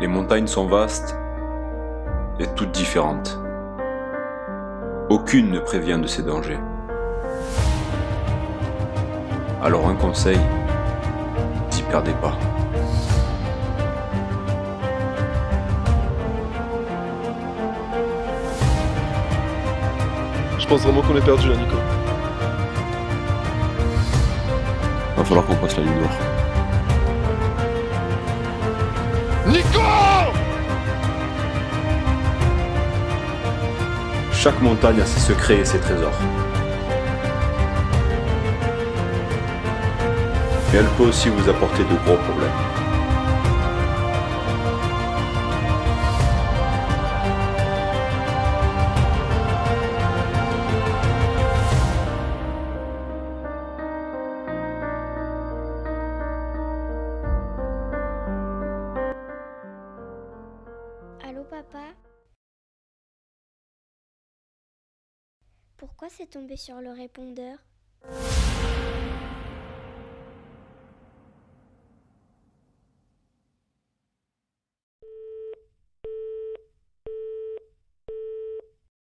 Les montagnes sont vastes et toutes différentes. Aucune ne prévient de ces dangers. Alors un conseil, t'y perdez pas. Je pense vraiment qu'on est perdu là, Nico. Va falloir qu'on passe la nuit noire. Chaque montagne a ses secrets et ses trésors. Mais elle peut aussi vous apporter de gros problèmes. Papa? Pourquoi c'est tombé sur le répondeur?